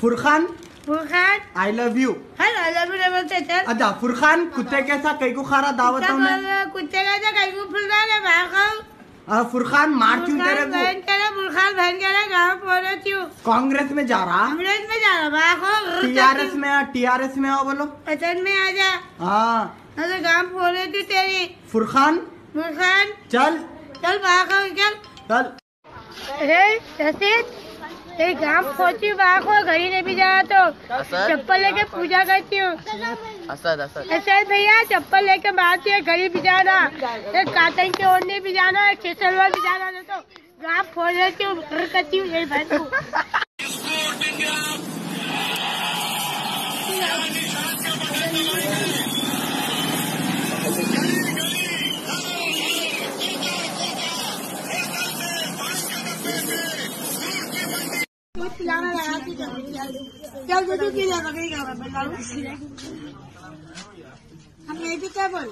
Furqan Furqan. I love you है ना लबी लबी बोलते चल अच्छा फुरखान कुत्ते कैसा? कई को खारा दावत हूँ बोल रहे हो? कुत्ते का तो कहीं को फुलना है बाहर खाओ फुरखान मार क्यों तेरे को? बहन करे फुरखान बहन करे गाँव पहुँचे क्यों? कांग्रेस में जा रहा। कांग्रेस में जा रहा बाहर खाओ टीआरएस में टीआरएस में आओ बोलो। पसंद में आ जा। हाँ। अरे गाँव पहुँचे तू तेरी? फुरखान फुरखान। चल। चल बाहर खाओ चल। चल। अरे रसीद। ये गाँव पहुँची बाहर को घड़ी नहीं भी जा तो चप्पल लेके पूजा करती हूँ असद असद ऐसे भैया चप्पल लेके बाहर है घड़ी भी जाना एक काटन के ओढ़ने भी जाना एक केसरवा भी जाना नहीं तो गाँव फोड़ लेती हूँ घर करती हूँ यही बहन को चल जल्दी पी ले बकरी का हम यही भी क्या बोल?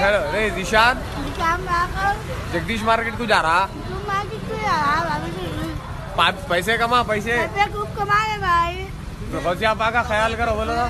हेलो रे दिशान जगदीश मार्केट को जा रहा? पैसे कमा पैसे। कमा भाई। तो का ख्याल करो बोलो ना